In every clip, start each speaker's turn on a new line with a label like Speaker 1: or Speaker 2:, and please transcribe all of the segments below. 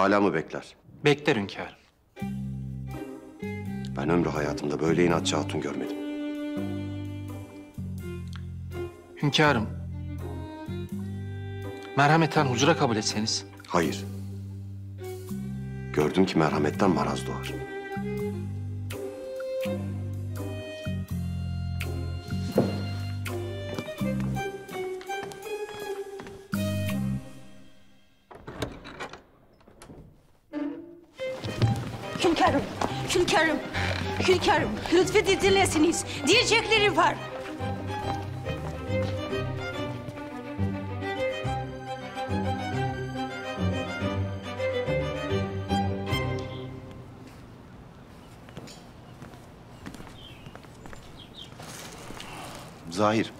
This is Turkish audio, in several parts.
Speaker 1: Hala mı bekler?
Speaker 2: Bekler hünkârım.
Speaker 1: Ben ömrü hayatımda böyle inatçı hatun görmedim.
Speaker 2: Hünkârım. Merhameten huzura kabul etseniz.
Speaker 1: Hayır. Gördüm ki merhametten maraz doğar.
Speaker 3: Lütfen dinlesiniz. Diyecekleri var.
Speaker 4: Zahir,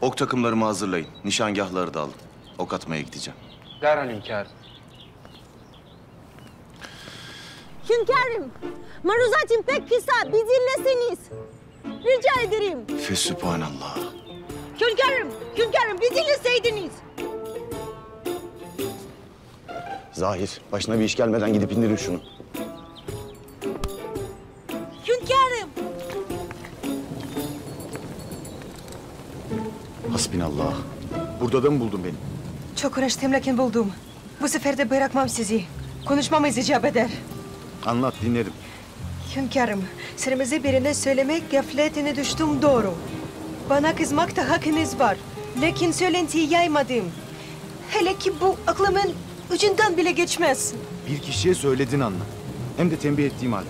Speaker 4: ok takımlarımı hazırlayın. Nişangahları da alın. Ok atmaya gideceğim.
Speaker 2: Derhal hünkârım.
Speaker 3: Hünkârım, maruzatim pek kısa. Bir dinlesiniz. Rica ederim.
Speaker 4: Fesübhanallah.
Speaker 3: Hünkârım, hünkârım bir dinleseydiniz.
Speaker 1: Zahir, başına bir iş gelmeden gidip indirin şunu.
Speaker 3: Hünkârım.
Speaker 4: Hasbinallah. Burada da mı buldun beni?
Speaker 5: Çok uğraştım lakin buldum. Bu sefer de bırakmam sizi. Konuşmamız icap eder.
Speaker 4: Anlat, dinlerim.
Speaker 5: Hünkârım, sırrımızı birine söylemek gafletine düştüm doğru. Bana kızmakta hakkınız var. Lakin söylentiyi yaymadım. Hele ki bu aklımın ucundan bile geçmez.
Speaker 6: Bir kişiye söyledin anla. Hem de tembih ettiğim halde.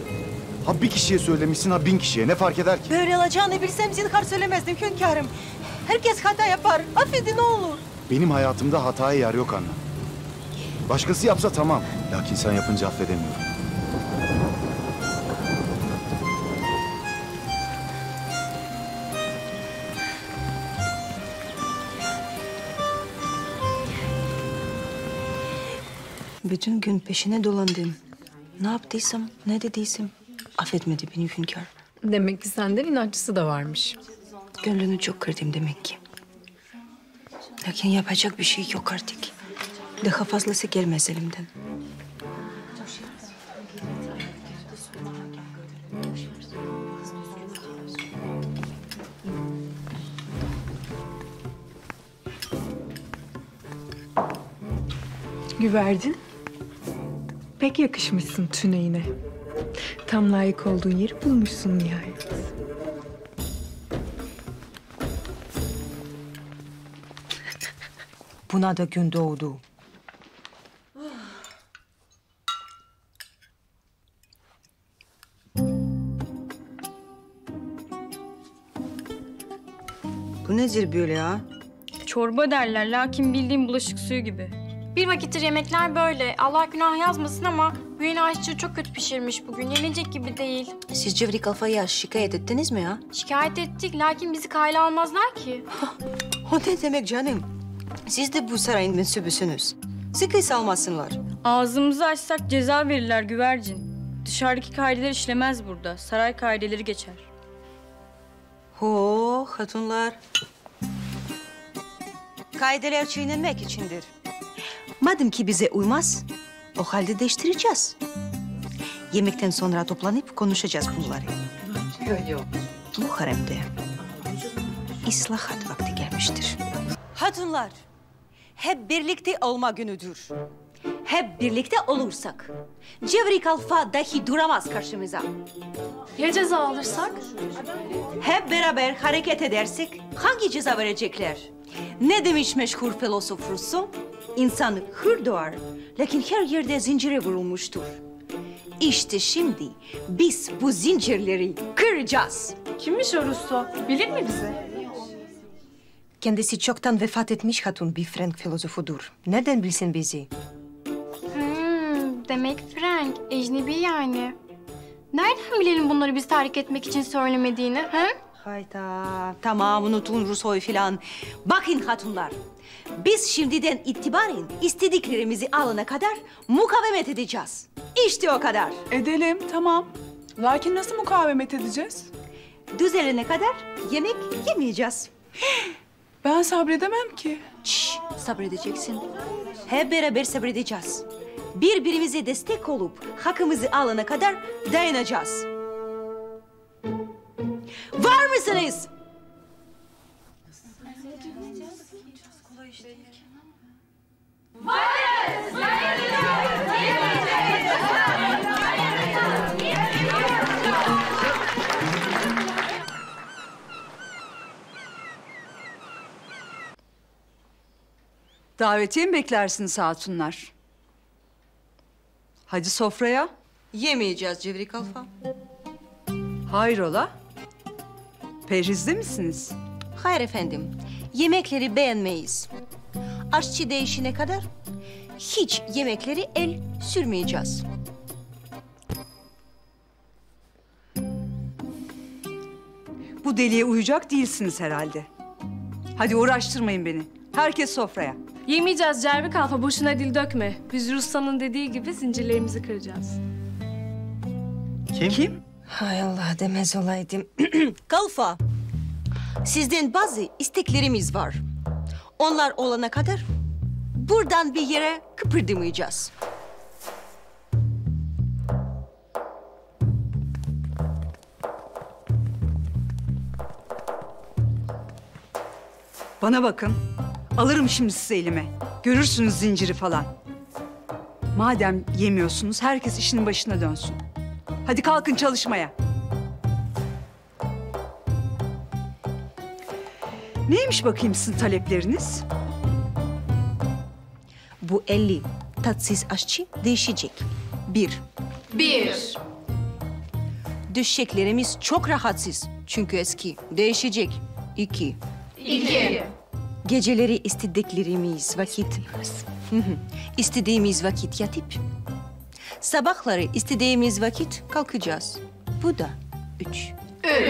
Speaker 6: Ha bir kişiye söylemişsin ha bin kişiye. Ne fark eder ki?
Speaker 5: Böyle olacağını bilsem zinhar söylemezdim hünkârım. Herkes hata yapar. Affedin ne olur.
Speaker 6: Benim hayatımda hataya yer yok anla. Başkası yapsa tamam. Lakin sen yapınca affedemiyorum.
Speaker 5: Bütün gün peşine dolandım. Ne yaptıysam, ne dediysem affetmedi beni hünkâr.
Speaker 7: Demek ki senden inatçısı da varmış.
Speaker 5: Gönlünü çok kırdım demek ki. Lakin yapacak bir şey yok artık. Daha fazlası gelmez elimden.
Speaker 7: Güvercin. Pek yakışmışsın tüneğine. Tam layık olduğun yeri bulmuşsun nihayet.
Speaker 5: Buna da gün doğdu. Bu nedir böyle ya?
Speaker 8: Çorba derler lakin bildiğim bulaşık suyu gibi. Bir vakittir yemekler böyle. Allah günah yazmasın ama Güven aşçı çok kötü pişirmiş bugün. Yenecek gibi değil.
Speaker 5: Siz Cevri Kalfa'ya şikayet ettiniz mi ya?
Speaker 8: Şikayet ettik lakin bizi kayla almazlar ki.
Speaker 5: O ne demek canım? Siz de bu sarayın mensubüsünüz. Sıkı salmasınlar.
Speaker 8: Ağzımızı açsak ceza verirler güvercin. Dışarıdaki kaideler işlemez burada. Saray kaideleri geçer.
Speaker 5: Ho hatunlar. Kaideler çiğnenmek içindir. Madem ki bize uymaz, o halde değiştireceğiz. Yemekten sonra toplanıp konuşacağız bunları.
Speaker 7: Yok yok.
Speaker 5: Bu haremde islahat vakti gelmiştir. Hatunlar, hep birlikte olma günüdür. Hep birlikte olursak, Cevri Kalfa dahi duramaz karşımıza.
Speaker 8: Ya ceza alırsak?
Speaker 5: Hep beraber hareket edersek hangi ceza verecekler? Ne demiş meşhur filozof Rousseau? İnsan hür doğar, lakin her yerde zincire vurulmuştur. İşte şimdi biz bu zincirleri kıracağız.
Speaker 8: Kimmiş o Russo? Bilir mi bizi?
Speaker 5: Kendisi çoktan vefat etmiş hatun bir Frank filozofudur. Neden bilsin bizi?
Speaker 8: Hmm, demek Frank. Ecnebi yani. Nereden bilelim bunları biz tahrik etmek için söylemediğini? He?
Speaker 5: Hayda, tamam unutun Rousseau'yu filan. Bakın hatunlar, biz şimdiden itibaren istediklerimizi alana kadar mukavemet edeceğiz. İşte o kadar.
Speaker 9: Edelim, tamam. Lakin nasıl mukavemet edeceğiz?
Speaker 5: Düzelene kadar yemek yemeyeceğiz.
Speaker 9: Ben sabredemem ki.
Speaker 5: Şş, sabredeceksin. Hep beraber sabredeceğiz. Birbirimize destek olup hakkımızı alana kadar dayanacağız. Var mısınız?
Speaker 10: Davetiye mi beklersiniz hatunlar? Hadi sofraya.
Speaker 5: Yemeyeceğiz Cevri Kalfa.
Speaker 10: Hayrola? Perhizde misiniz?
Speaker 5: Hayır efendim. Yemekleri beğenmeyiz. Aşçı değişine kadar hiç yemekleri el sürmeyeceğiz.
Speaker 10: Bu deliye uyacak değilsiniz herhalde. Hadi uğraştırmayın beni. Herkes sofraya.
Speaker 11: Yemeyeceğiz Cervi Kalfa boşuna dil dökme. Biz Rustan'ın dediği gibi zincirlerimizi kıracağız.
Speaker 10: Kim?
Speaker 5: Hay Allah demez olaydım. Kalfa, sizden bazı isteklerimiz var. Onlar olana kadar buradan bir yere kıpırdamayacağız.
Speaker 10: Bana bakın. Alırım şimdi sizi elime. Görürsünüz zinciri falan. Madem yemiyorsunuz herkes işinin başına dönsün. Hadi kalkın çalışmaya. Neymiş bakayım sizin talepleriniz?
Speaker 5: Bu 50 tatsız aşçı değişecek. Bir,
Speaker 11: Bir.
Speaker 5: döşeklerimiz çok rahatsız çünkü eski. Değişecek. İki,
Speaker 11: İki.
Speaker 5: geceleri istediklerimiz vakit... İstediğimiz vakit yatıp... Sabahları istediğimiz vakit kalkacağız. Bu da üç.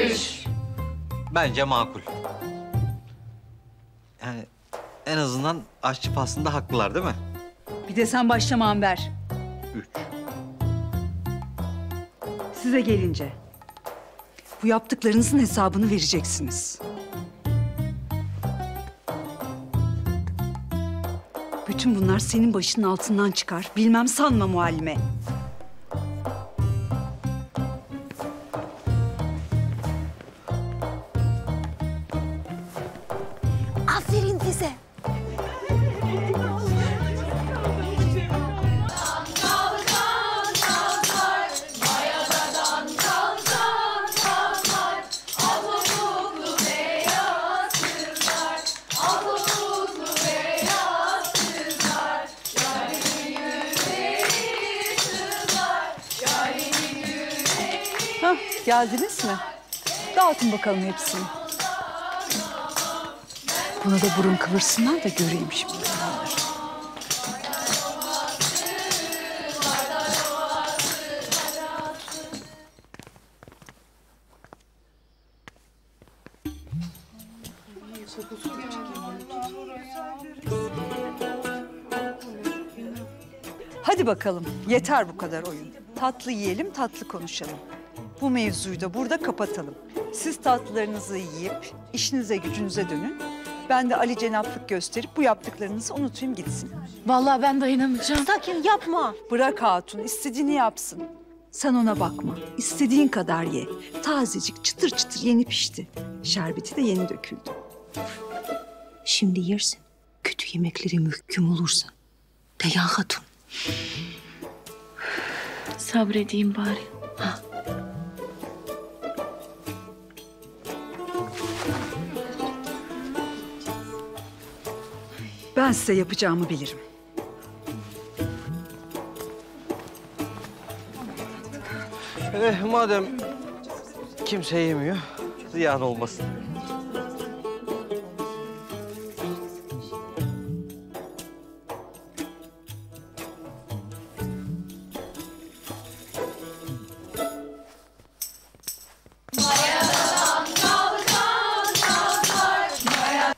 Speaker 11: Üç.
Speaker 12: Bence makul. Yani en azından aşçı pastında haklılar değil mi?
Speaker 10: Bir de sen başlama Amber.
Speaker 12: Üç.
Speaker 10: Size gelince. Bu yaptıklarınızın hesabını vereceksiniz. Bütün bunlar senin başının altından çıkar. Bilmem sanma muallime. Bakalım hepsini. Buna da burun kıvırsınlar da göreyim şimdi. Hadi bakalım. Yeter bu kadar oyun. Tatlı yiyelim, tatlı konuşalım. Bu mevzuyu da burada kapatalım. Siz tatlılarınızı yiyip işinize gücünüze dönün. Ben de Ali cenaplık gösterip bu yaptıklarınızı unutayım gitsin.
Speaker 11: Vallahi ben dayanamayacağım.
Speaker 5: Sakin yapma.
Speaker 10: Bırak hatun istediğini yapsın. Sen ona bakma. İstediğin kadar ye. Tazecik çıtır çıtır yeni pişti. Şerbeti de yeni döküldü.
Speaker 5: Şimdi yersin. Kötü yemekleri mühküm olursa. Dayan hatun.
Speaker 11: Sabredeyim bari.
Speaker 10: Ben size yapacağımı bilirim.
Speaker 12: Eh madem kimse yemiyor, ziyan olmasın.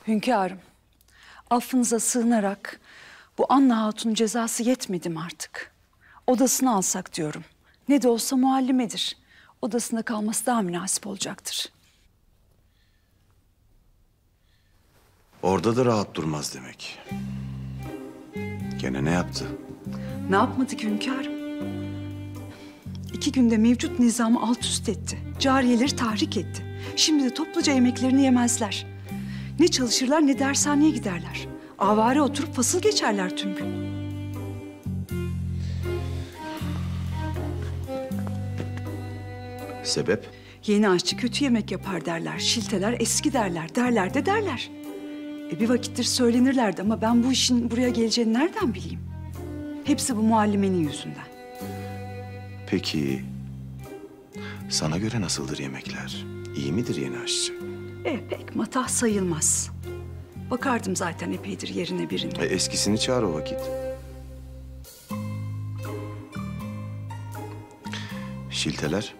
Speaker 10: Hünkârım, affınıza sığınarak bu Anna Hatun cezası yetmedi mi artık? Odasını alsak diyorum. Ne de olsa muallimedir. Odasında kalması daha münasip olacaktır.
Speaker 1: Orada da rahat durmaz demek. Gene ne yaptı?
Speaker 10: Ne yapmadı ki hünkârım? İki günde mevcut nizamı alt üst etti. Cariyeleri tahrik etti. Şimdi de topluca yemeklerini yemezler. Ne çalışırlar ne dershaneye giderler. Avare oturup fasıl geçerler tüm gün.
Speaker 6: Sebep?
Speaker 10: Yeni aşçı kötü yemek yapar derler. Şilteler eski derler. Derler de derler. E bir vakittir söylenirlerdi ama ben bu işin buraya geleceğini nereden bileyim? Hepsi bu muallimenin yüzünden.
Speaker 1: Peki sana göre nasıldır yemekler? İyi midir yeni aşçı?
Speaker 10: E pek matah sayılmaz. Bakardım zaten epeydir yerine birine.
Speaker 1: E, eskisini çağır o vakit. Şilteler?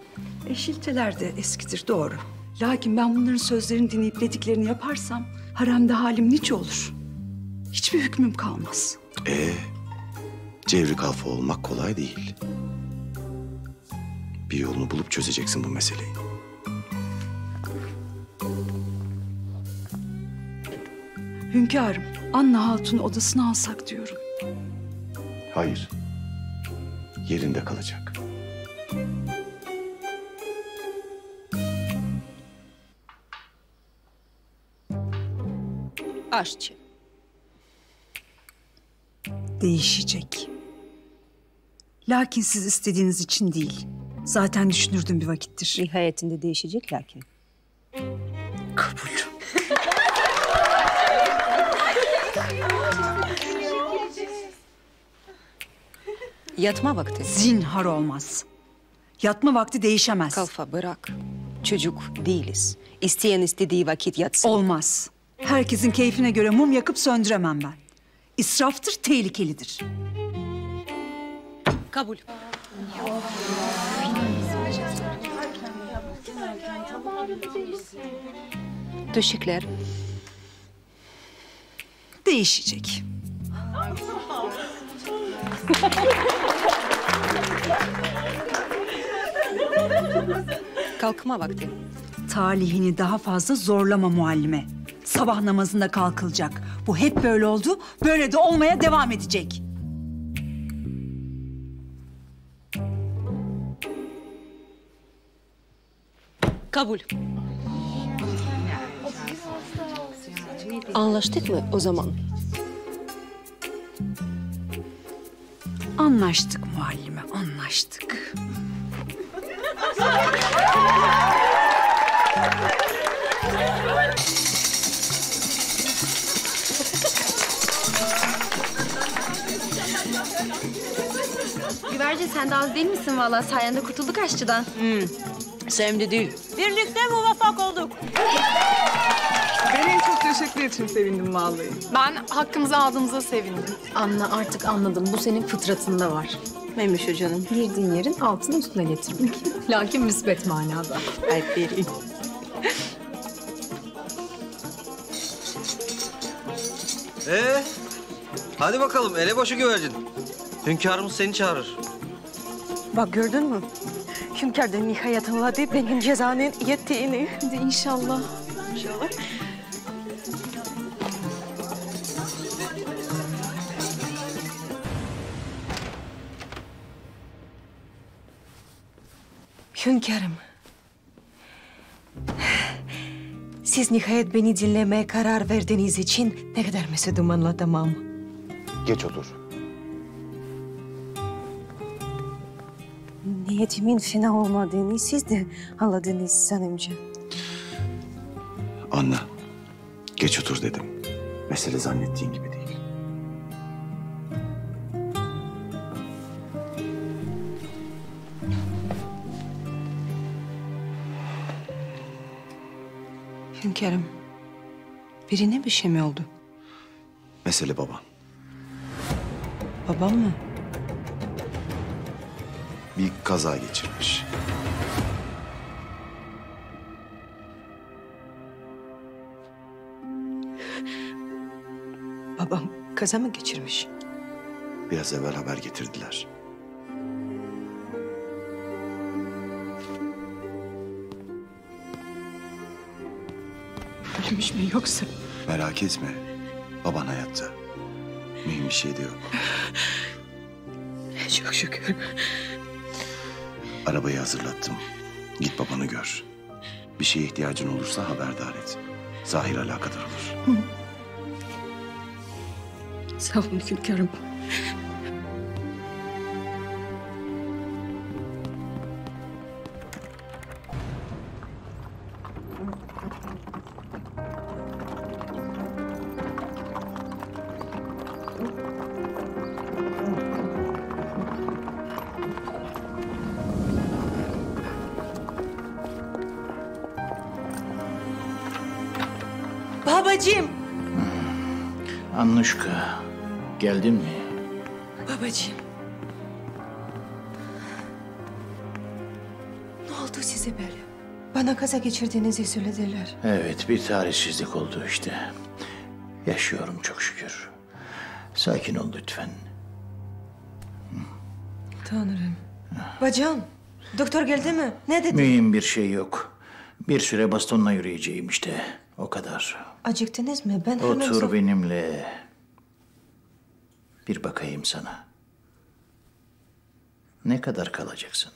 Speaker 10: E şilteler de eskidir doğru. Lakin ben bunların sözlerini dinleyip dediklerini yaparsam haremde halim nice olur. Hiçbir hükmüm kalmaz.
Speaker 1: Ee, cevri kalfa olmak kolay değil. Bir yolunu bulup çözeceksin bu meseleyi.
Speaker 10: Hünkârım, Anna Hatun'u odasına alsak diyorum.
Speaker 1: Hayır. Yerinde kalacak.
Speaker 13: Aşçı.
Speaker 10: Değişecek. Lakin siz istediğiniz için değil. Zaten düşünürdüm bir vakittir.
Speaker 5: Nihayetinde değişecek lakin.
Speaker 10: Kabul.
Speaker 5: Yatma vakti.
Speaker 10: Zinhar olmaz. Yatma vakti değişemez.
Speaker 5: Kalfa bırak. Çocuk değiliz. İsteyen istediği vakit yatsın.
Speaker 10: Olmaz. Herkesin keyfine göre mum yakıp söndüremem ben. İsraftır, tehlikelidir.
Speaker 5: Kabul. Döşekler.
Speaker 10: Değişecek.
Speaker 5: Kalkma vakti.
Speaker 10: Talihini daha fazla zorlama muallime. Sabah namazında kalkılacak. Bu hep böyle oldu, böyle de olmaya devam edecek.
Speaker 5: Kabul. Anlaştık mı o zaman?
Speaker 10: Anlaştık muallime, anlaştık.
Speaker 14: Güvercin sen de az değil misin valla? Sayende kurtulduk aşçıdan.
Speaker 5: Sevimli değil.
Speaker 13: Birlikte muvaffak olduk.
Speaker 11: Ben en çok teşekkür için sevindim vallahi.
Speaker 7: Ben hakkımızı aldığımıza sevindim. Anla artık anladım. Bu senin fıtratında var.
Speaker 5: Neymiş o canım?
Speaker 7: Girdiğin yerin altını üstüne getirmek. Lakin müsbet manada.
Speaker 5: Ay peri.
Speaker 12: Ee, hadi bakalım elebaşı güvercin. Hünkârımız seni çağırır.
Speaker 5: Bak gördün mü? Hünkâr da nihayet anladı benim cezanın yettiğini.
Speaker 7: Hadi inşallah.
Speaker 5: Hünkârım. Siz nihayet beni dinlemeye karar verdiğiniz için ne kadar mesudum anlatamam.
Speaker 6: Geç otur.
Speaker 5: Niyetimin fena olmadığını siz de anladınız sanımca.
Speaker 1: Anla. Geç otur dedim. Mesele zannettiğin gibi değil.
Speaker 5: Hünkârım, birine bir şey mi oldu?
Speaker 1: Mesele baban.
Speaker 5: Babam mı?
Speaker 1: Bir kaza geçirmiş.
Speaker 5: Babam kaza mı geçirmiş?
Speaker 1: Biraz evvel haber getirdiler.
Speaker 10: Ölmüş mü yoksa?
Speaker 1: Merak etme. Baban hayatta. Mühim bir şey de yok.
Speaker 5: Çok şükür.
Speaker 6: Arabayı hazırlattım. Git babanı gör. Bir şeye ihtiyacın olursa haberdar et. Zahir alakadar olur.
Speaker 5: Sağ olun hünkârım. Bana kaza geçirdiğinizi söylediler.
Speaker 15: Evet, bir tarihsizlik oldu işte. Yaşıyorum çok şükür. Sakin ol lütfen.
Speaker 5: Tanrım. Bacağım. Doktor geldi mi? Ne dedi?
Speaker 15: Mühim bir şey yok. Bir süre bastonla yürüyeceğim işte. O kadar.
Speaker 5: Acıktınız mı? Ben hemen...
Speaker 15: Otur benimle. Bir bakayım sana. Ne kadar kalacaksın?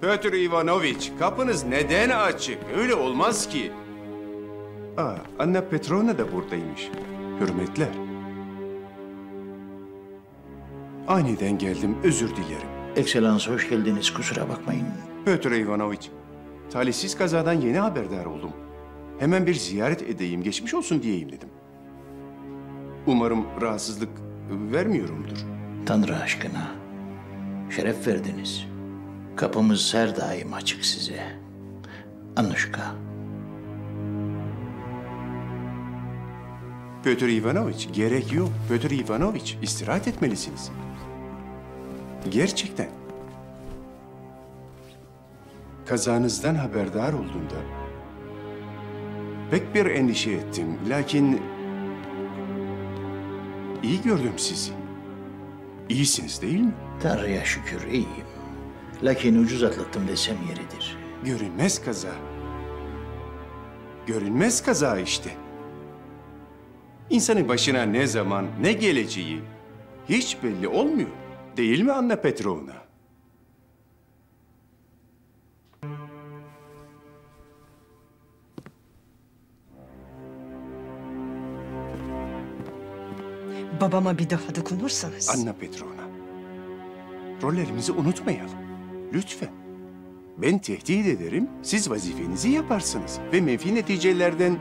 Speaker 16: Pötr Ivanoviç, kapınız neden açık? Öyle olmaz ki. Aa, Anna Petrona da buradaymış. Hürmetler. Aniden geldim, özür dilerim.
Speaker 15: Ekselans hoş geldiniz, kusura bakmayın.
Speaker 16: Pötr Ivanoviç, talihsiz kazadan yeni haberdar oldum. Hemen bir ziyaret edeyim, geçmiş olsun diyeyim dedim. Umarım rahatsızlık vermiyorumdur.
Speaker 15: Tanrı aşkına. Şeref verdiniz. Kapımız her daim açık size. Annuşka.
Speaker 16: Pötr Ivanoviç, gerek yok. Pötr Ivanoviç, istirahat etmelisiniz. Gerçekten. Kazanızdan haberdar olduğumda pek bir endişe ettim. Lakin iyi gördüm sizi. İyisiniz değil mi?
Speaker 15: Tanrı'ya şükür iyiyim. Lakin ucuz atlattım desem yeridir.
Speaker 16: Görünmez kaza. Görünmez kaza işte. İnsanın başına ne zaman ne geleceği hiç belli olmuyor. Değil mi Anna Petrovna?
Speaker 5: Babama bir daha dokunursanız.
Speaker 16: Anna Petrovna. Rollerimizi unutmayalım. Lütfen. Ben tehdit ederim, siz vazifenizi yaparsınız. Ve menfi neticelerden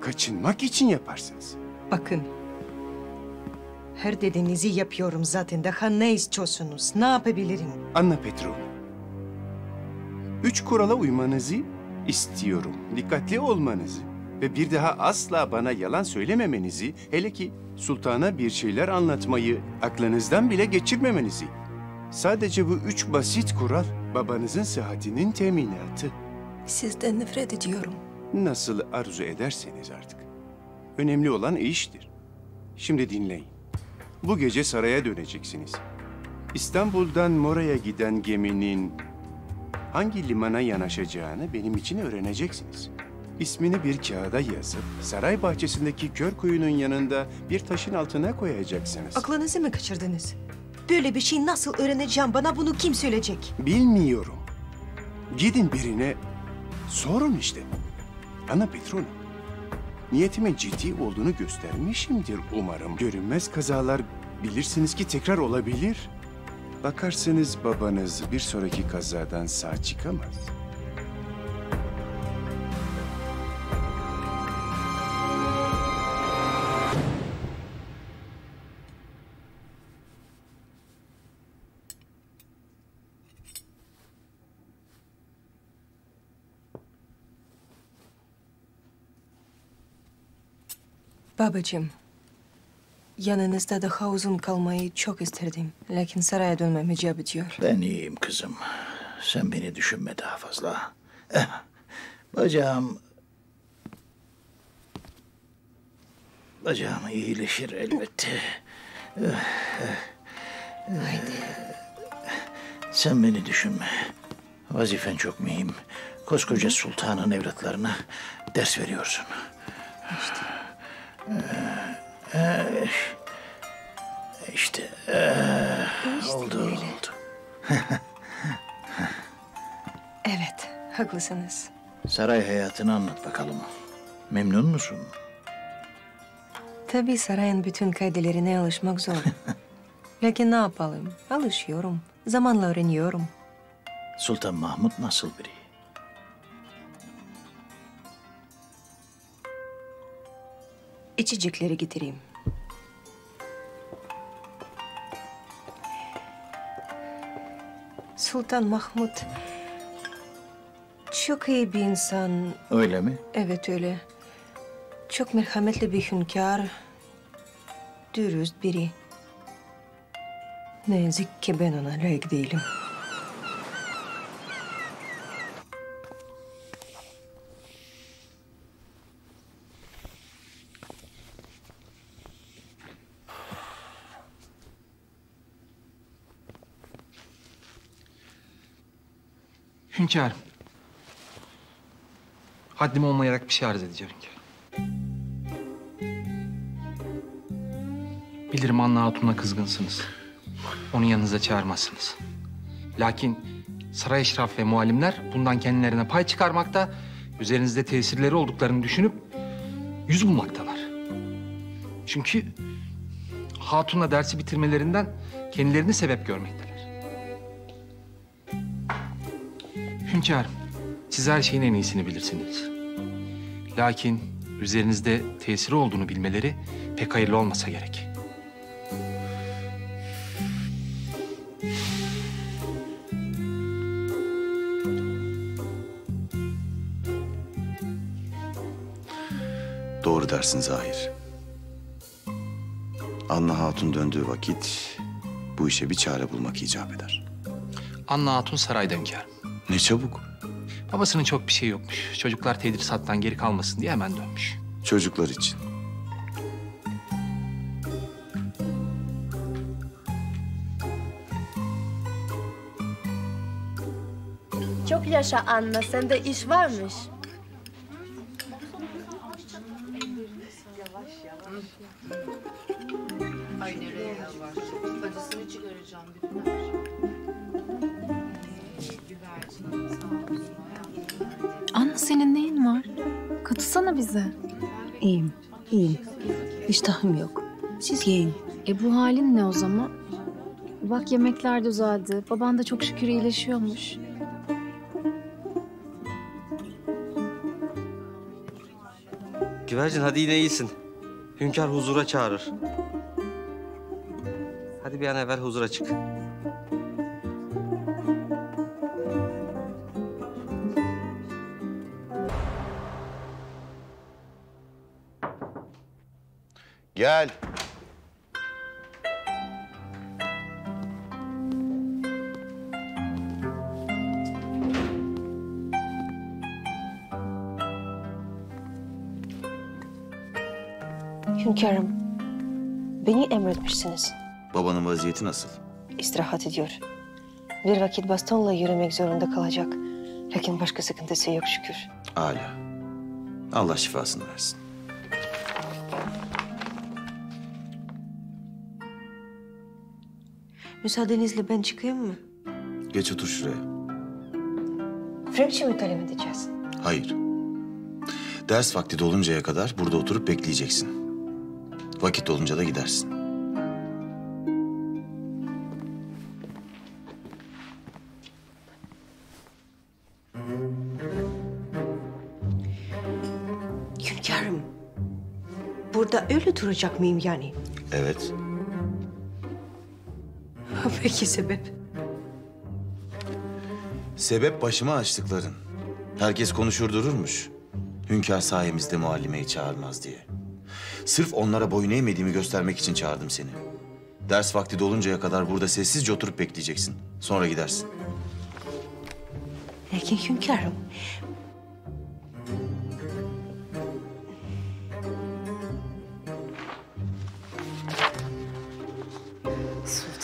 Speaker 16: kaçınmak için yaparsınız.
Speaker 5: Bakın. Her dediğinizi yapıyorum zaten. Daha ne istiyorsunuz? Ne yapabilirim?
Speaker 16: Anna Petrovna. Üç kurala uymanızı istiyorum. Dikkatli olmanızı ve bir daha asla bana yalan söylememenizi, hele ki sultana bir şeyler anlatmayı aklınızdan bile geçirmemenizi. Sadece bu üç basit kural babanızın sıhhatinin teminatı.
Speaker 5: Sizden nefret ediyorum.
Speaker 16: Nasıl arzu ederseniz artık. Önemli olan iştir. Şimdi dinleyin. Bu gece saraya döneceksiniz. İstanbul'dan Mora'ya giden geminin hangi limana yanaşacağını benim için öğreneceksiniz. İsmini bir kağıda yazıp saray bahçesindeki kör kuyunun yanında bir taşın altına koyacaksınız.
Speaker 5: Aklınızı mı kaçırdınız? Böyle bir şey nasıl öğreneceğim? Bana bunu kim söyleyecek?
Speaker 16: Bilmiyorum. Gidin birine sorun işte. Ana Petrona. Niyetimin ciddi olduğunu göstermişimdir umarım. Görünmez kazalar bilirsiniz ki tekrar olabilir. Bakarsınız babanız bir sonraki kazadan sağ çıkamaz.
Speaker 5: Babacığım. Yanınızda daha uzun kalmayı çok isterdim. Lakin saraya dönmem icap ediyor.
Speaker 15: Ben iyiyim kızım. Sen beni düşünme daha fazla. Eh, bacağım... Bacağım iyileşir elbette. Eh, eh, eh. Sen beni düşünme. Vazifen çok mühim. Koskoca sultanın evlatlarına ders veriyorsun. Eh, eh, İşte eh, Oldu,
Speaker 5: öyle.
Speaker 15: oldu.
Speaker 5: Evet, haklısınız.
Speaker 15: Saray hayatını anlat bakalım. Memnun musun?
Speaker 5: Tabii sarayın bütün kaidelerine alışmak zor. Lakin ne yapalım? Alışıyorum. Zamanla öğreniyorum.
Speaker 15: Sultan Mahmut nasıl biri?
Speaker 5: İçecekleri getireyim. Sultan Mahmut çok iyi bir insan.
Speaker 15: Öyle mi?
Speaker 5: Evet öyle. Çok merhametli bir hünkâr. Dürüst biri. Ne yazık ki ben ona layık değilim.
Speaker 2: Hünkârım. Haddim olmayarak bir şey arz edeceğim hünkârım. Bilirim Anna Hatun'la kızgınsınız. Onu yanınıza çağırmazsınız. Lakin saray eşraf ve muallimler bundan kendilerine pay çıkarmakta, üzerinizde tesirleri olduklarını düşünüp yüz bulmaktalar. Çünkü Hatun'la dersi bitirmelerinden kendilerini sebep görmekteler. Hünkârım, siz her şeyin en iyisini bilirsiniz. Lakin üzerinizde tesiri olduğunu bilmeleri pek hayırlı olmasa gerek.
Speaker 6: Doğru dersin Zahir. Anna Hatun döndüğü vakit bu işe bir çare bulmak icap eder.
Speaker 2: Anna Hatun sarayda hünkârım.
Speaker 6: Ne çabuk.
Speaker 2: Babasının çok bir şey yokmuş. Çocuklar tedrisattan geri kalmasın diye hemen dönmüş.
Speaker 6: Çocuklar için.
Speaker 17: Çok yaşa Anna, sende iş varmış.
Speaker 5: İştahım yok. Siz yiyin.
Speaker 11: E bu halin ne o zaman? Bak yemekler düzeldi. Baban da çok şükür iyileşiyormuş.
Speaker 12: Güvercin hadi yine iyisin. Hünkâr huzura çağırır. Hadi bir an evvel huzura çık.
Speaker 6: Gel.
Speaker 5: Hünkârım, beni emretmişsiniz.
Speaker 6: Babanın vaziyeti nasıl?
Speaker 5: İstirahat ediyor. Bir vakit bastonla yürümek zorunda kalacak. Lakin başka sıkıntısı yok şükür.
Speaker 6: Âlâ. Allah şifasını versin.
Speaker 5: Müsaadenizle ben çıkayım mı?
Speaker 6: Geç otur şuraya.
Speaker 5: Frenkçe mi talep edeceğiz?
Speaker 6: Hayır. Ders vakti doluncaya kadar burada oturup bekleyeceksin. Vakit dolunca da gidersin.
Speaker 5: Hünkârım, burada öyle duracak mıyım yani?
Speaker 6: Evet.
Speaker 5: Peki sebep?
Speaker 6: Sebep başıma açtıkların. Herkes konuşur dururmuş. Hünkâr sayemizde muallimeyi çağırmaz diye. Sırf onlara boyun eğmediğimi göstermek için çağırdım seni. Ders vakti doluncaya kadar burada sessizce oturup bekleyeceksin. Sonra gidersin.
Speaker 5: Lakin hünkârım,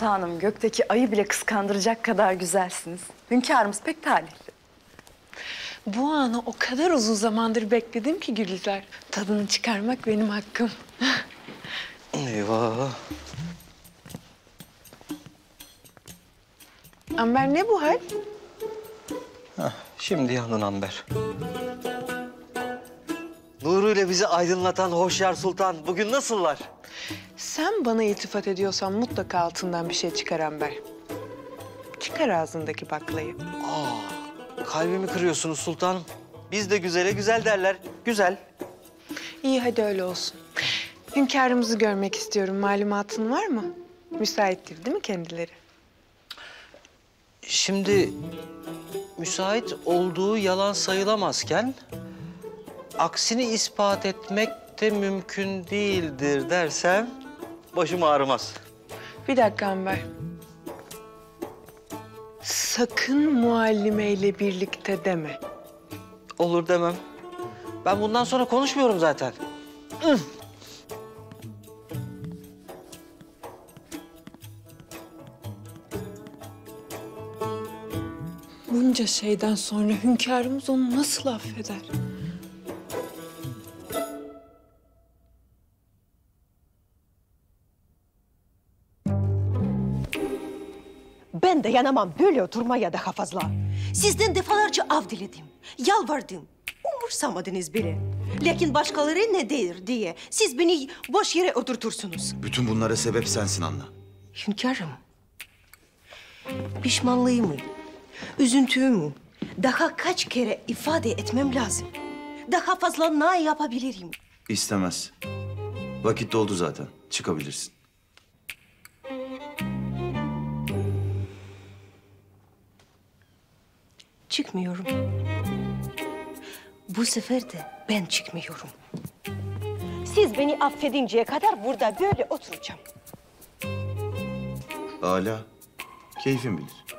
Speaker 7: Sultanım gökteki ayı bile kıskandıracak kadar güzelsiniz. Hünkârımız pek talihli.
Speaker 9: Bu anı o kadar uzun zamandır bekledim ki Gülizar. Tadını çıkarmak benim hakkım.
Speaker 12: Eyvah.
Speaker 9: Amber ne bu hal?
Speaker 12: Şimdi yandın Amber. Nuruyla bizi aydınlatan Hoşyar Sultan bugün nasıllar?
Speaker 9: Sen bana iltifat ediyorsan mutlaka altından bir şey çıkar Amber. Çıkar ağzındaki baklayı.
Speaker 12: Kalbimi kırıyorsunuz sultanım. Biz de güzele güzel derler. Güzel.
Speaker 9: İyi hadi öyle olsun. Hünkârımızı görmek istiyorum. Malumatın var mı? Müsaittir değil mi kendileri?
Speaker 12: Şimdi müsait olduğu yalan sayılamazken aksini ispat etmek de mümkün değildir dersem başım ağrımaz.
Speaker 9: Bir dakika Amber. Sakın muallimeyle birlikte deme.
Speaker 12: Olur demem. Ben bundan sonra konuşmuyorum zaten. Üf!
Speaker 9: Bunca şeyden sonra hünkârımız onu nasıl affeder?
Speaker 5: Ben dayanamam böyle oturmaya daha fazla. Sizden defalarca av diledim, yalvardım. Umursamadınız bile. Lakin başkaları ne der diye siz beni boş yere oturtursunuz.
Speaker 1: Bütün bunlara sebep sensin Anna.
Speaker 5: Hünkârım, pişmanlığımı, üzüntümü daha kaç kere ifade etmem lazım. Daha fazla ne yapabilirim?
Speaker 1: İstemez. Vakit doldu zaten. Çıkabilirsin.
Speaker 5: Çıkmıyorum. Bu sefer de ben çıkmıyorum. Siz beni affedinceye kadar burada böyle oturacağım.
Speaker 1: Hala. Keyfin bilir.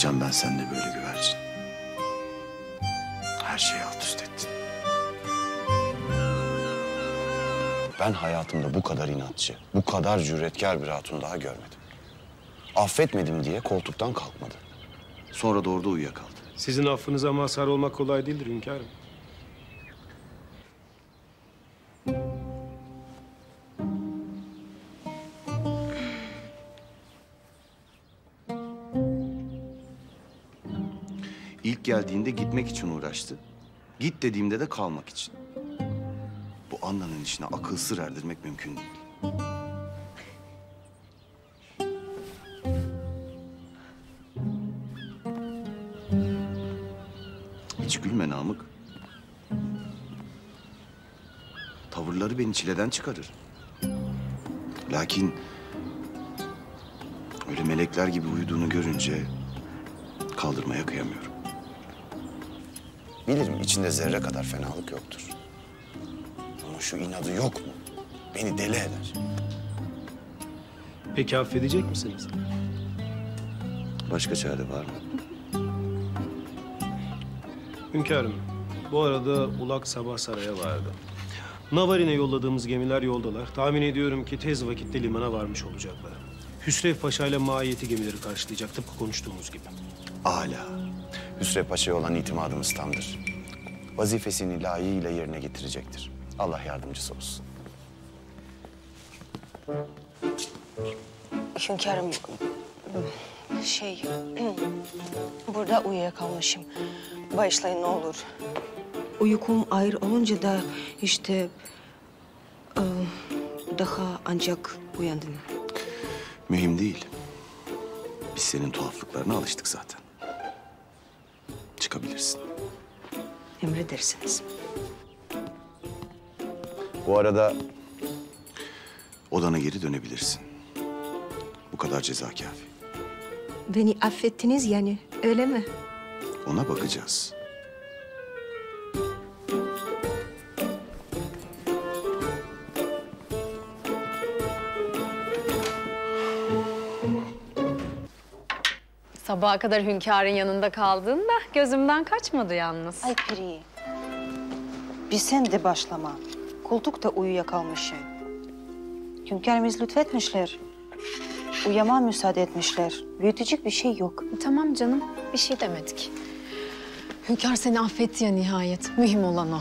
Speaker 1: Yapacağım ben seninle böyle güvercin? Her şeyi alt üst ettin.
Speaker 18: Ben hayatımda bu kadar inatçı, bu kadar cüretkar bir hatun daha görmedim. Affetmedim diye koltuktan kalkmadı.
Speaker 1: Sonra da orada uyuyakaldı.
Speaker 19: Sizin affınıza mazhar olmak kolay değildir hünkârım.
Speaker 1: Geldiğinde gitmek için uğraştı. Git dediğimde de kalmak için. Bu Anna'nın işine akıl sır erdirmek mümkün değil. Hiç gülme Namık. Tavırları beni çileden çıkarır. Lakin öyle melekler gibi uyuduğunu görünce kaldırmaya kıyamıyorum.
Speaker 18: Bilirim içinde zerre kadar fenalık yoktur. Ama şu inadı yok mu? Beni deli eder.
Speaker 19: Peki affedecek misiniz?
Speaker 1: Başka çare var mı?
Speaker 19: Hünkârım, bu arada Ulak sabah saraya vardı. Navarin'e yolladığımız gemiler yoldalar. Tahmin ediyorum ki tez vakitte limana varmış olacaklar. Hüsrev Paşa ile mahiyeti gemileri karşılayacak tıpkı konuştuğumuz gibi.
Speaker 20: Âlâ. Hüsrev Paşa'ya olan itimadımız tamdır. Vazifesini layığıyla yerine getirecektir. Allah yardımcısı olsun.
Speaker 5: Hünkârım, şey, burada uyuyakalmışım. Bağışlayın ne olur. Uykum ağır olunca da işte e, daha ancak uyandım.
Speaker 20: Mühim değil. Biz senin tuhaflıklarına alıştık zaten.
Speaker 5: Emredersiniz.
Speaker 20: Bu arada odana geri dönebilirsin. Bu kadar ceza kafi.
Speaker 5: Beni affettiniz yani, öyle mi?
Speaker 20: Ona bakacağız.
Speaker 7: Sabaha kadar hünkârın yanında kaldın da gözümden kaçmadı yalnız.
Speaker 21: Ay Piri. Bir sen de başlama. Koltukta uyuyakalmışım. Hünkârımız lütfetmişler. Uyuma müsaade etmişler. Büyütecek bir şey yok.
Speaker 7: Tamam canım, bir şey demedik. Hünkâr seni affetti ya nihayet. Mühim olan o.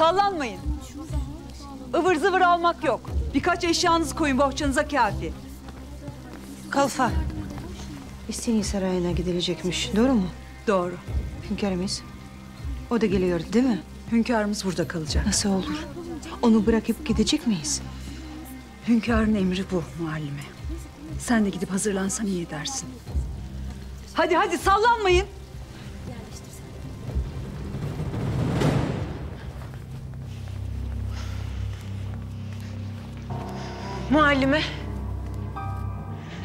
Speaker 10: sallanmayın. Ivır zıvır almak yok. Birkaç eşyanızı koyun bohçanıza kafi.
Speaker 5: Kalfa. İstini Sarayı'na gidilecekmiş, doğru mu?
Speaker 10: Doğru.
Speaker 5: Hünkârımız. O da geliyor değil mi?
Speaker 10: Hünkârımız burada kalacak.
Speaker 5: Nasıl olur? Onu bırakıp gidecek miyiz?
Speaker 10: Hünkârın emri bu muallime. Sen de gidip hazırlansan iyi edersin. Hadi hadi sallanmayın.
Speaker 9: Muallime,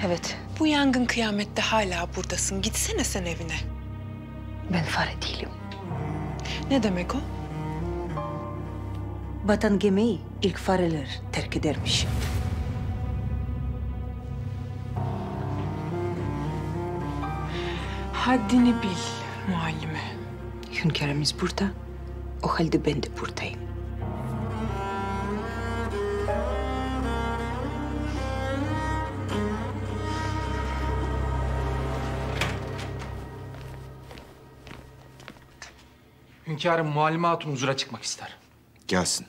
Speaker 5: Evet,
Speaker 9: bu yangın kıyamette hala buradasın. Gitsene sen evine.
Speaker 5: ben fare değilim.
Speaker 9: Ne demek o?
Speaker 5: Batan gemiyi ilk fareler terk edermiş.
Speaker 9: Haddini bil muallime.
Speaker 5: Hünkârımız burada. O halde ben de buradayım.
Speaker 2: Hünkârım Muallime Hatun huzura çıkmak ister.
Speaker 6: Gelsin.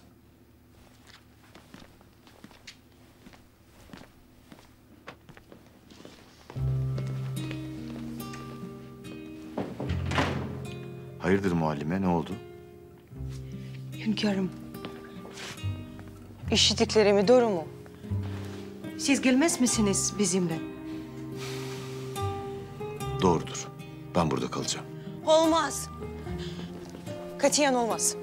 Speaker 6: Hayırdır muallime ne oldu?
Speaker 5: Hünkârım. İşittiklerimi doğru mu? Siz gelmez misiniz bizimle?
Speaker 6: Doğrudur. Ben burada kalacağım.
Speaker 5: Olmaz. Katiyen olmaz.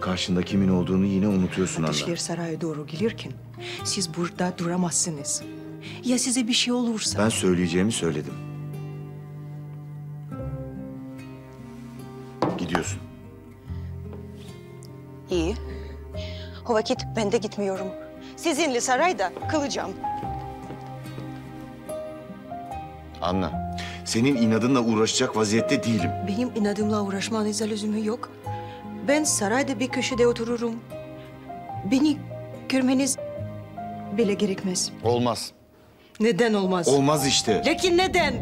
Speaker 6: Karşında kimin olduğunu yine unutuyorsun Anna.
Speaker 5: Ateşler saraya doğru gelirken siz burada duramazsınız. Ya size bir şey olursa?
Speaker 6: Ben söyleyeceğimi söyledim. Gidiyorsun.
Speaker 21: İyi. O vakit ben de gitmiyorum. Sizinle sarayda kalacağım.
Speaker 6: Anla. Senin inadınla uğraşacak vaziyette değilim.
Speaker 21: Benim inadımla uğraşmanıza lüzumu yok. Ben sarayda bir köşede otururum. Beni görmeniz bile gerekmez.
Speaker 6: Olmaz.
Speaker 21: Neden olmaz?
Speaker 6: Olmaz işte.
Speaker 21: Lakin neden?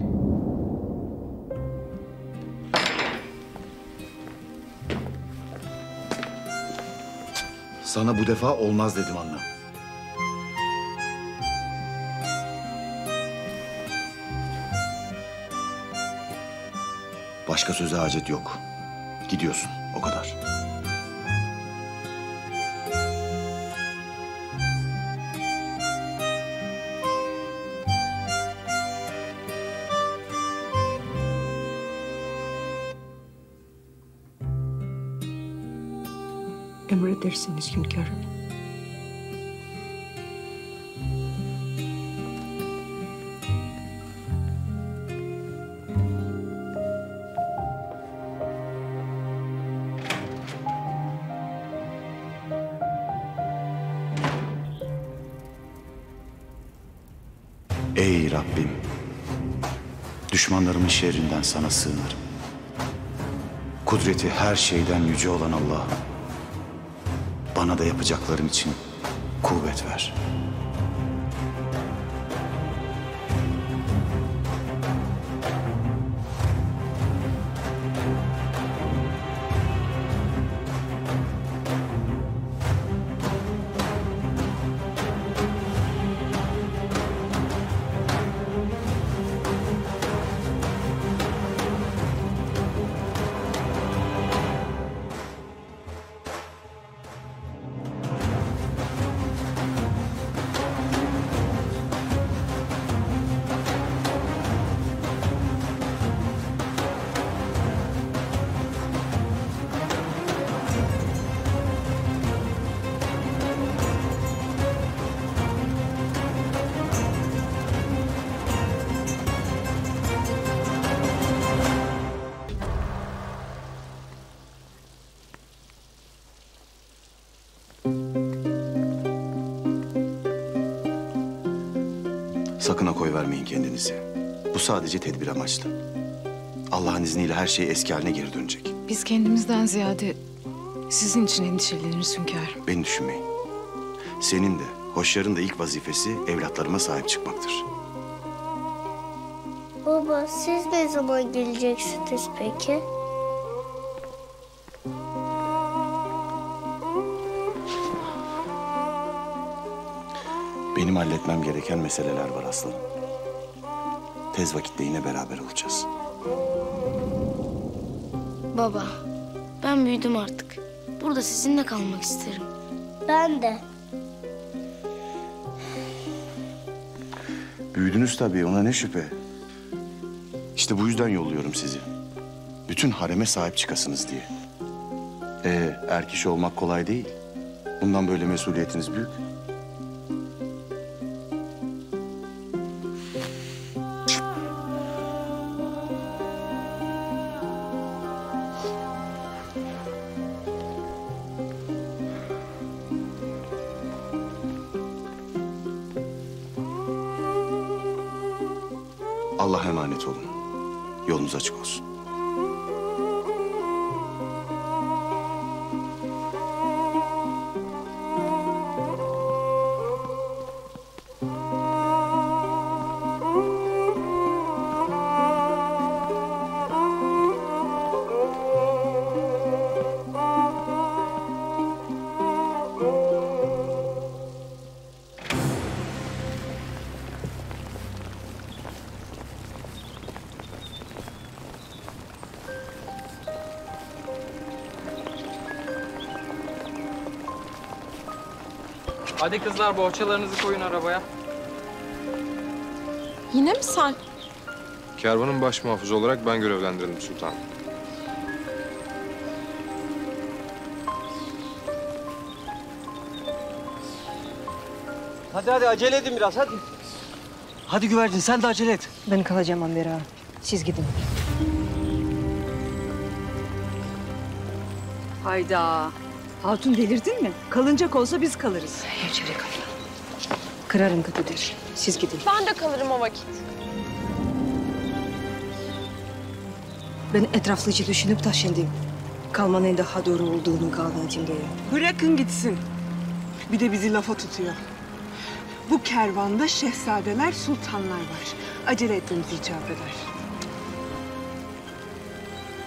Speaker 6: Sana bu defa olmaz dedim Anna. Başka söze hacet yok. Gidiyorsun, o kadar.
Speaker 5: Emredersiniz hünkârım.
Speaker 1: Düşmanlarımın şerrinden sana sığınırım. Kudreti her şeyden yüce olan Allah'ım, bana da yapacaklarım için kuvvet ver. Sakın ha koy vermeyin kendinizi. Bu sadece tedbir amaçlı. Allah'ın izniyle her şey eski haline geri dönecek.
Speaker 9: Biz kendimizden ziyade sizin için endişeleniriz hünkârım.
Speaker 1: Beni düşünmeyin. Senin de, hoşyarın da ilk vazifesi evlatlarıma sahip çıkmaktır.
Speaker 17: Baba siz ne zaman geleceksiniz peki?
Speaker 1: Benim halletmem gereken meseleler var aslanım. Tez vakitte yine beraber olacağız.
Speaker 17: Baba ben büyüdüm artık. Burada sizinle kalmak isterim. Ben de.
Speaker 1: Büyüdünüz tabii, ona ne şüphe. İşte bu yüzden yolluyorum sizi. Bütün hareme sahip çıkasınız diye. Ee, er kişi olmak kolay değil. Bundan böyle mesuliyetiniz büyük. Emanet olun. Yolunuz açık olsun.
Speaker 2: Hadi kızlar bohçalarınızı koyun arabaya.
Speaker 9: Yine mi sen?
Speaker 22: Kervanın baş muhafızı olarak ben görevlendirildim sultan.
Speaker 12: Hadi hadi acele edin biraz hadi. Hadi güvercin sen de acele et.
Speaker 5: Ben kalacağım Amir ağa. Siz gidin.
Speaker 10: Hayda. Hatun delirdin mi? Kalınacak olsa biz kalırız.
Speaker 5: Hemşire kalın. Kırarım kapıdır. Siz gidin.
Speaker 9: Ben de kalırım o vakit.
Speaker 5: Ben etraflıca düşünüp taşındım. Kalmanın daha doğru olduğunu kanaatimdeyim.
Speaker 9: Bırakın gitsin. Bir de bizi lafa tutuyor. Bu kervanda şehzadeler, sultanlar var. Acele etmemiz icap eder.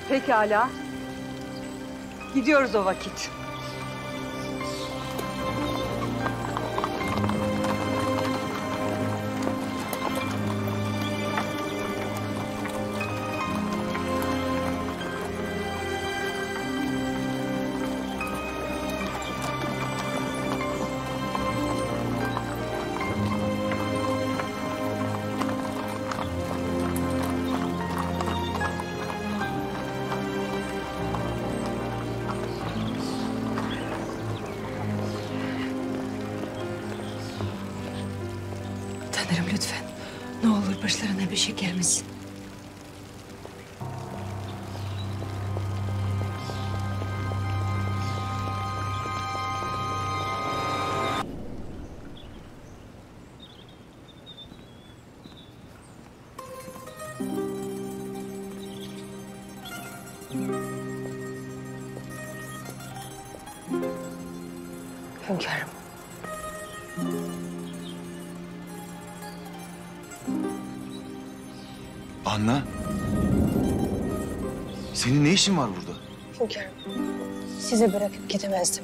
Speaker 10: Pekala. Gidiyoruz o vakit.
Speaker 5: Tanrım lütfen. Ne olur başlarına bir şey gelmesin. Hünkârım.
Speaker 6: Senin ne işin var burada?
Speaker 5: Hünkârım. Sizi bırakıp gidemezdim.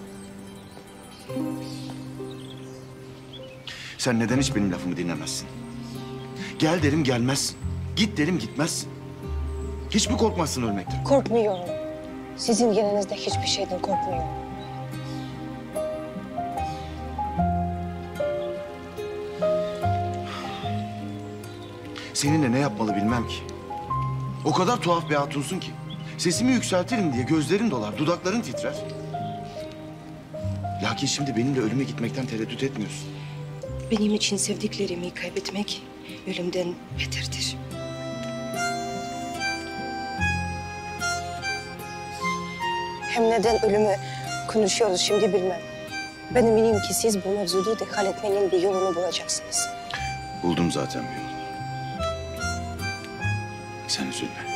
Speaker 6: Sen neden hiç benim lafımı dinlemezsin? Gel derim gelmezsin. Git derim gitmezsin. Hiç mi korkmazsın ölmekten?
Speaker 5: Korkmuyorum. Sizin yanınızda hiçbir şeyden korkmuyorum.
Speaker 6: Seninle ne yapmalı bilmem ki. O kadar tuhaf bir hatunsun ki. Sesimi yükseltirim diye gözlerin dolar, dudakların titrer. Lakin şimdi benimle ölüme gitmekten tereddüt etmiyorsun.
Speaker 5: Benim için sevdiklerimi kaybetmek ölümden beterdir. Hem neden ölümü konuşuyoruz şimdi bilmem. Ben eminim ki siz bu mevzudu dehal etmenin bir yolunu bulacaksınız.
Speaker 6: Buldum zaten bir yolu. Sen üzülme.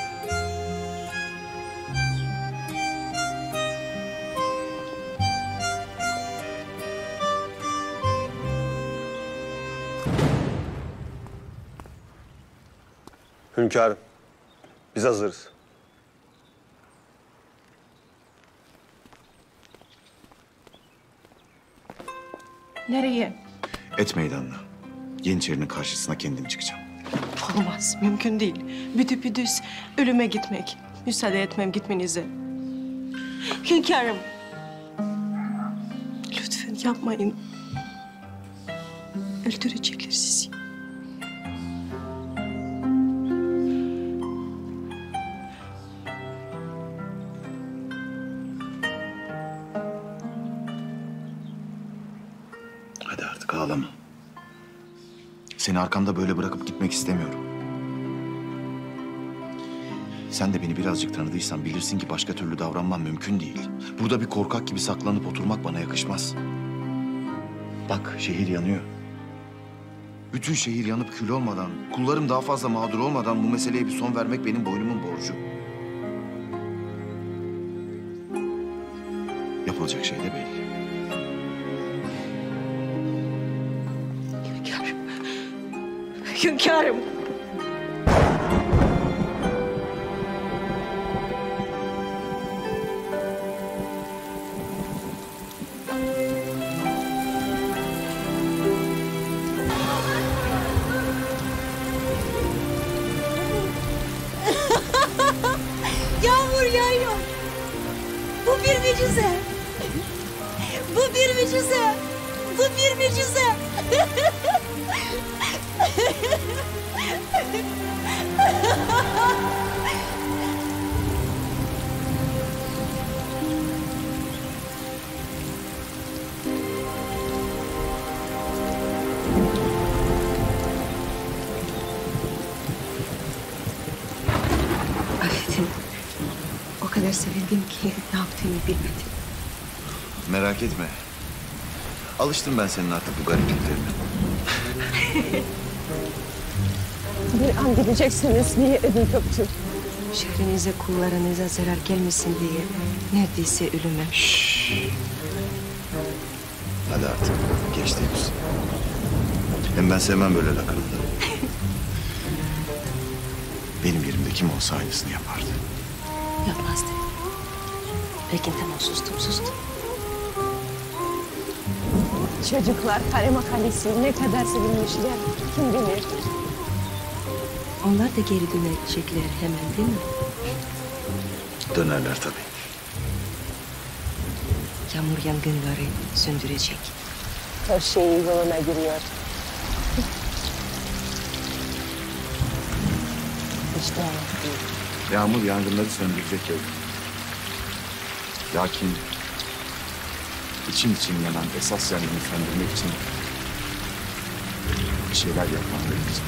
Speaker 23: Hünkârım, biz hazırız.
Speaker 9: Nereye?
Speaker 6: Et meydanına. Yeniçerinin karşısına kendim çıkacağım.
Speaker 24: Olmaz, mümkün değil. Büdüpüdüz ölüme gitmek. Müsaade etmem gitmenize. Hünkârım. Lütfen yapmayın. Öldürecekler sizi.
Speaker 6: Seni arkamda böyle bırakıp gitmek istemiyorum. Sen de beni birazcık tanıdıysan bilirsin ki başka türlü davranmam mümkün değil. Burada bir korkak gibi saklanıp oturmak bana yakışmaz. Bak şehir yanıyor. Bütün şehir yanıp kül olmadan, kullarım daha fazla mağdur olmadan bu meseleye bir son vermek benim boynumun borcu.
Speaker 24: Hünkârım.
Speaker 21: Yağmur yağıyor. Bu bir mucize. Bu bir mucize. Bu bir mucize.
Speaker 5: bilmedim.
Speaker 1: Merak etme. Alıştım ben senin artık bu garipliklerine.
Speaker 25: Bir an gideceksiniz diye ödüm koptu.
Speaker 5: Şehrinize kullarınıza zarar gelmesin diye neredeyse ölüme.
Speaker 1: Hadi artık geçti hepsi. Hem ben sevmem böyle lakırdıları. Benim yerimde kim olsa aynısını yapardı.
Speaker 5: Peki tamam sustum sustum.
Speaker 25: Çocuklar Kale Mahallesi'ni ne kadar sevinmişler. Kim bilir.
Speaker 5: Onlar da geri dönecekler hemen değil mi?
Speaker 1: Dönerler tabii.
Speaker 5: Yağmur yangınları söndürecek.
Speaker 25: Her şey yoluna giriyor. İşte
Speaker 6: Yağmur yangınları söndürecek öyle. Lakin için için yanan esas yangını söndürmek için bir şeyler yapmam gerekecek.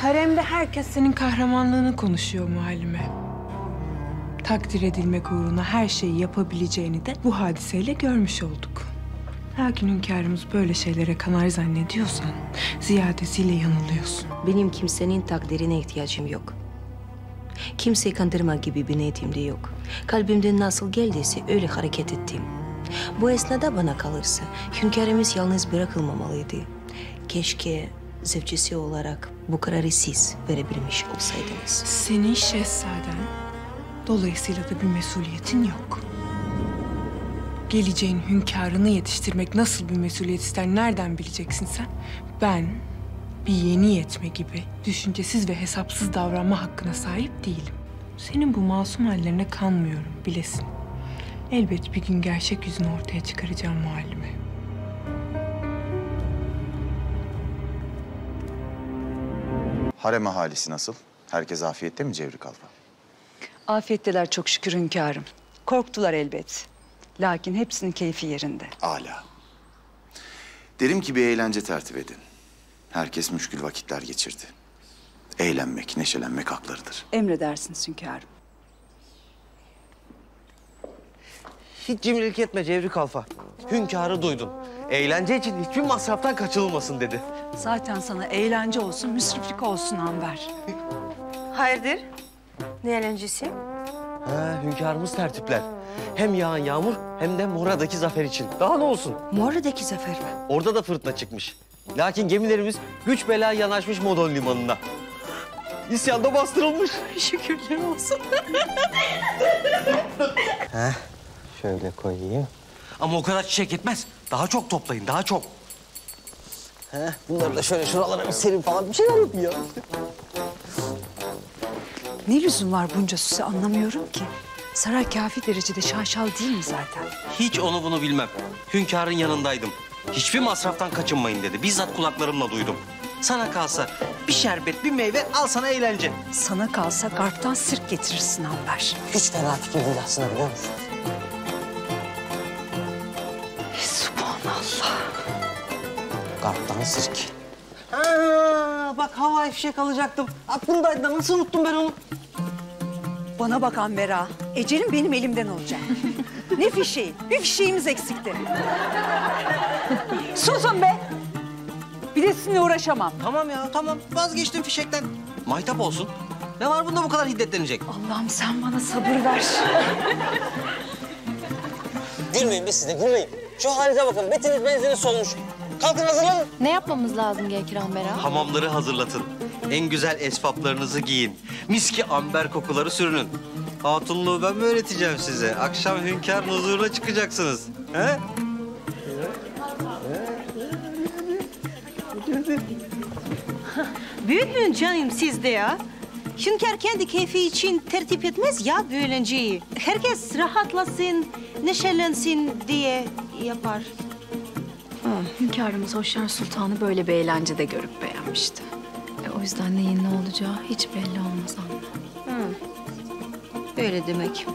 Speaker 9: Haremde herkes senin kahramanlığını konuşuyor muhallime. Takdir edilmek uğruna her şeyi yapabileceğini de bu hadiseyle görmüş olduk. Lakin hünkârımız böyle şeylere kanar zannediyorsan ziyadesiyle yanılıyorsun.
Speaker 5: Benim kimsenin takdirine ihtiyacım yok. Kimseyi kandırma gibi bir niyetim de yok. Kalbimden nasıl geldiyse öyle hareket ettim. Bu esnada bana kalırsa hünkârımız yalnız bırakılmamalıydı. Keşke zevcesi olarak bu kararı siz verebilmiş olsaydınız.
Speaker 9: Senin şehzaden, dolayısıyla da bir mesuliyetin yok. Geleceğin hünkârını yetiştirmek nasıl bir mesuliyet ister nereden bileceksin sen? Ben bir yeni yetme gibi düşüncesiz ve hesapsız davranma hakkına sahip değilim. Senin bu masum hallerine kanmıyorum bilesin. Elbet bir gün gerçek yüzünü ortaya çıkaracağım muallime.
Speaker 1: Harem ahalisi nasıl? Herkes afiyette mi Cevri Kalfa?
Speaker 10: Afiyetteler çok şükür hünkârım. Korktular elbet. Lakin hepsinin keyfi yerinde.
Speaker 1: Ala. Derim ki bir eğlence tertip edin. Herkes müşkül vakitler geçirdi. Eğlenmek, neşelenmek haklarıdır.
Speaker 10: Emredersiniz hünkârım.
Speaker 12: Hiç cimrilik etme Cevri Kalfa. Hünkârı duydun. Eğlence için hiçbir masraftan kaçınılmasın dedi.
Speaker 10: Zaten sana eğlence olsun, müsriflik olsun Amber.
Speaker 5: Hayırdır? Ne eğlencesi?
Speaker 12: Ha, hünkârımız tertipler. Hem yağan yağmur hem de Mora'daki zafer için. Daha ne olsun?
Speaker 5: Mora'daki zafer mi?
Speaker 12: Orada da fırtına çıkmış. Lakin gemilerimiz güç bela yanaşmış Modon limanına. İsyan da bastırılmış.
Speaker 5: Şükürler olsun.
Speaker 12: Heh, şöyle koyayım. Ama o kadar çiçek yetmez. Daha çok toplayın, daha çok. Heh, bunları da şöyle şuralara bir serin falan bir şeyler yapın ya.
Speaker 10: Ne lüzum var bunca süse anlamıyorum ki. Saray kafi derecede şaşal değil mi zaten?
Speaker 12: Hiç onu bunu bilmem. Hünkârın yanındaydım. Hiçbir masraftan kaçınmayın dedi. Bizzat kulaklarımla duydum. Sana kalsa bir şerbet, bir meyve al sana eğlence.
Speaker 10: Sana kalsa garptan sirk getirirsin Amber.
Speaker 12: Hiç fena fikir değil aslında biliyor musun?
Speaker 10: Subhanallah.
Speaker 12: Garptan sirk. Aa, bak havai fişek alacaktım. Aklımdaydı da nasıl unuttum ben onu?
Speaker 10: Bana bak Amber ağa. Ecelim benim elimden olacak. ne fişeği? Bir fişeğimiz eksikti. Susun be! Bir de sizinle uğraşamam.
Speaker 12: Tamam ya tamam vazgeçtim fişekten. Maytap olsun. Ne var bunda bu kadar hiddetlenecek?
Speaker 10: Allah'ım sen bana sabır ver.
Speaker 12: Gülmeyin be siz de gülmeyin. Şu halinize bakın betiniz benziniz solmuş. Kalkın hazırlanın.
Speaker 26: Ne yapmamız lazım Gekir Amber'a?
Speaker 12: Hamamları hazırlatın. En güzel esvaplarınızı giyin. Miski amber kokuları sürünün. Hatunluğu ben mi öğreteceğim size? Akşam hünkârın huzuruna çıkacaksınız. He?
Speaker 27: Büyütmeyin canım siz de ya. Hünkâr kendi keyfi için tertip etmez ya bu eğlenceyi. Herkes rahatlasın, neşelensin diye yapar.
Speaker 11: Hünkârımız Hoşyar Sultan'ı böyle bir eğlencede görüp beğenmişti. E, o yüzden neyin ne olacağı hiç belli olmaz ama.
Speaker 27: Hı. Öyle demek.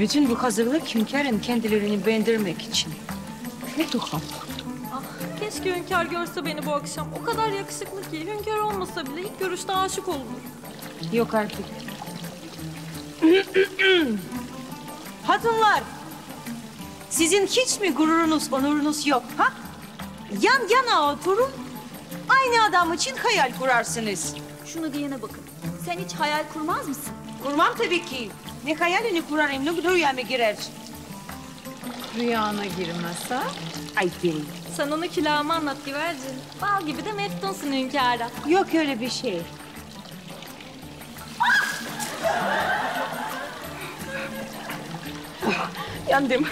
Speaker 28: Bütün bu hazırlık hünkârın kendilerini beğendirmek için. Ne tuhaf.
Speaker 7: Ah, keşke Hünkar görse beni bu akşam. O kadar yakışıklı ki Hünkar olmasa bile ilk görüşte aşık olunur.
Speaker 28: Yok artık.
Speaker 29: Hatunlar, sizin hiç mi gururunuz, onurunuz yok ha? Yan yana oturun, aynı adam için hayal kurarsınız.
Speaker 30: Şunu diyene bakın. Sen hiç hayal kurmaz mısın?
Speaker 29: Kurmam tabii ki. Ne hayalini kurarım, ne rüyama girer.
Speaker 11: Rüyana girmezse?
Speaker 29: Ay benim.
Speaker 7: Sen ona kilamı anlat güvercin. Bal gibi de meftunsun hünkâra.
Speaker 29: Yok öyle bir şey.
Speaker 30: Yandım.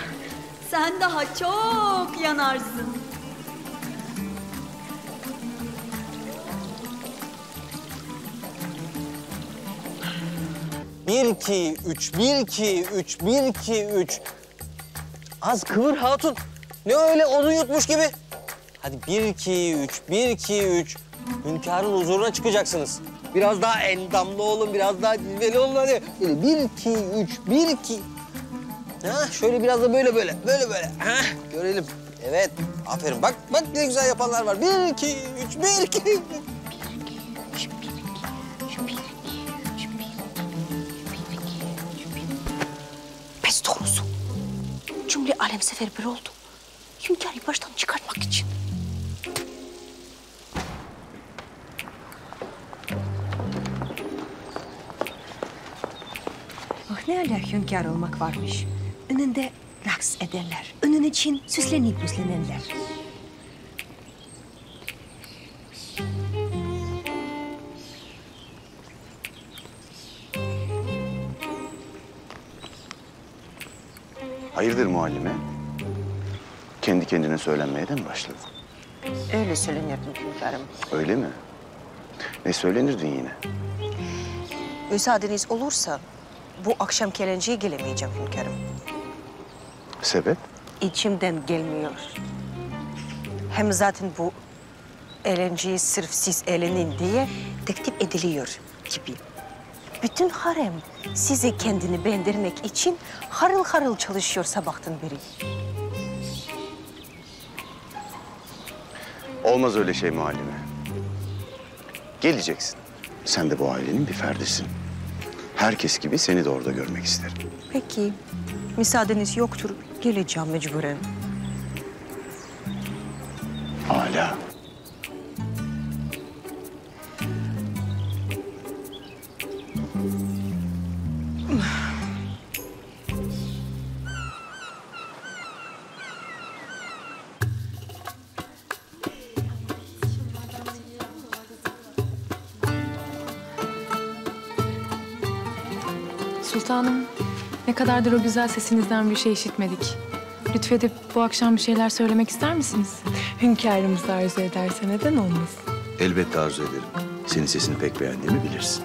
Speaker 30: Sen daha çok yanarsın.
Speaker 31: Bir iki üç, bir iki üç, bir iki üç. Az kıvır hatun. Ne öyle odun yutmuş gibi. Hadi bir iki üç, bir iki üç. Hünkârın huzuruna çıkacaksınız. Biraz daha endamlı olun, biraz daha cilveli olun hadi. Böyle bir iki üç, bir iki. Ha, şöyle biraz da böyle böyle, böyle böyle. Ha, görelim. Evet, aferin. Bak, bak ne güzel yapanlar var. Bir iki üç, bir iki.
Speaker 5: Pes doğrusu. Cümle alem seferber oldu. Hünkârı baştan çıkartmak için. Ah ne ala hünkâr olmak varmış. Önünde raks ederler. Önün için süslenip püslenenler.
Speaker 1: Hayırdır muallime? Kendi kendine söylenmeye de mi başladın?
Speaker 5: Öyle söylenirdim hünkârım.
Speaker 1: Öyle mi? Ne söylenirdin yine?
Speaker 5: Müsaadeniz olursa bu akşam eğlenceye gelemeyeceğim hünkârım.
Speaker 1: Sebep?
Speaker 5: İçimden gelmiyor. Hem zaten bu eğlenceyi sırf siz eğlenin diye teklif ediliyor gibi. Bütün harem size kendini beğendirmek için harıl harıl çalışıyor sabahtan beri.
Speaker 1: Olmaz öyle şey muallime. Geleceksin. Sen de bu ailenin bir ferdisin. Herkes gibi seni de orada görmek isterim.
Speaker 5: Peki, müsaadeniz yoktur. Geleceğim mecburen.
Speaker 1: Hala.
Speaker 11: Kadardır o güzel sesinizden bir şey işitmedik. Lütfedip bu akşam bir şeyler söylemek ister misiniz?
Speaker 32: Hünkârımız arzu ederse neden olmasın?
Speaker 9: Elbette arzu ederim. Senin sesini pek beğendiğimi bilirsin.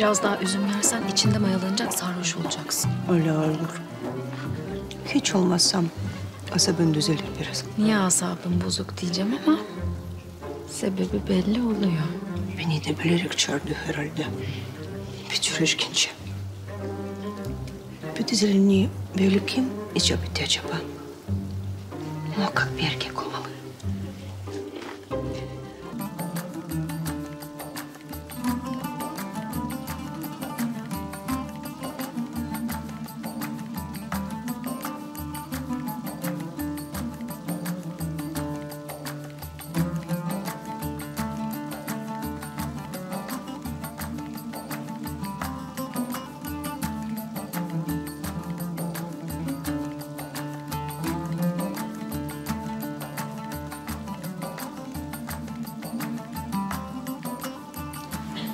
Speaker 11: Biraz daha üzüm yersen içinde mayalanacak sarhoş olacaksın.
Speaker 5: Öyle olur. Hiç olmazsam asabın düzelir biraz.
Speaker 11: Niye asabın bozuk diyeceğim ama sebebi belli oluyor.
Speaker 5: Beni de bilerek çağırdı herhalde. Bir tür işkence. Bu dizilini böyle kim icap etti acaba? Muhakkak bir erkek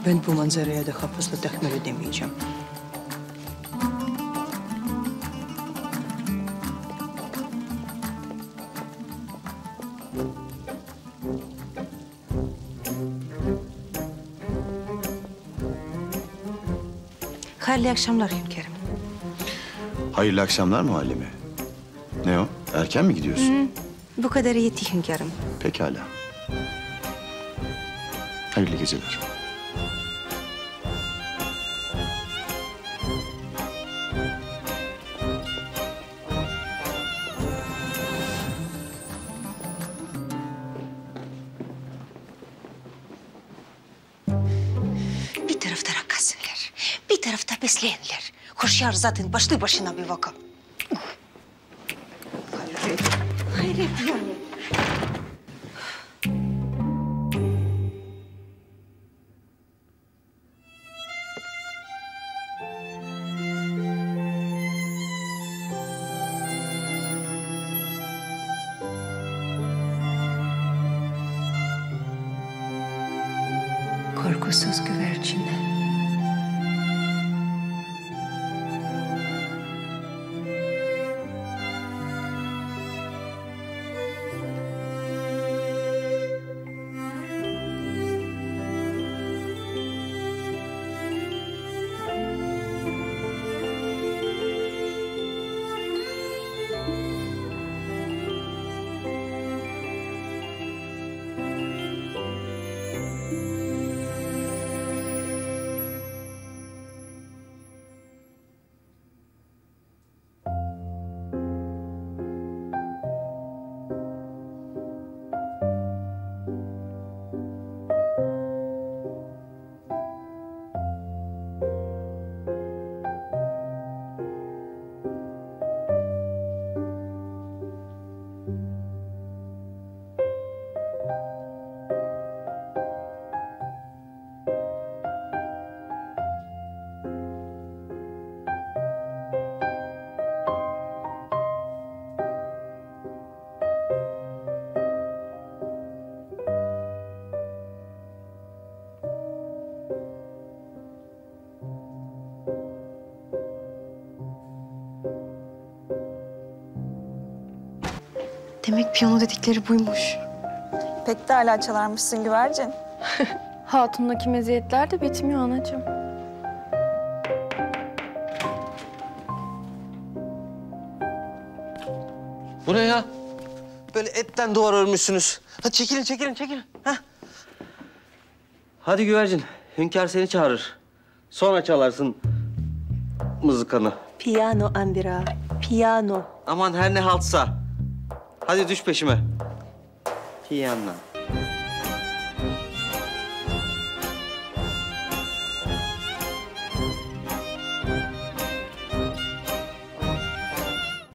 Speaker 33: Ben bu manzaraya daha fazla tahammül edemeyeceğim.
Speaker 5: Hayırlı akşamlar hünkârım.
Speaker 1: Hayırlı akşamlar muallime. Ne o? Erken mi gidiyorsun?
Speaker 5: Hı, bu kadar yetti hünkârım.
Speaker 1: Pekala. Hayırlı geceler.
Speaker 5: Hoşyar zaten başlı başına bir
Speaker 11: Demek piyano dedikleri buymuş.
Speaker 34: Pek de hala çalarmışsın güvercin.
Speaker 11: Hatun'daki meziyetler de bitmiyor anacığım.
Speaker 12: Bu ne ya? Böyle etten duvar örmüşsünüz. Hadi çekilin, çekilin, çekilin. Heh. Hadi güvercin, hünkâr seni çağırır. Sonra çalarsın mızıkanı.
Speaker 5: Piyano Andira, piyano.
Speaker 12: Aman her ne haltsa. Hadi düş peşime. Piyano.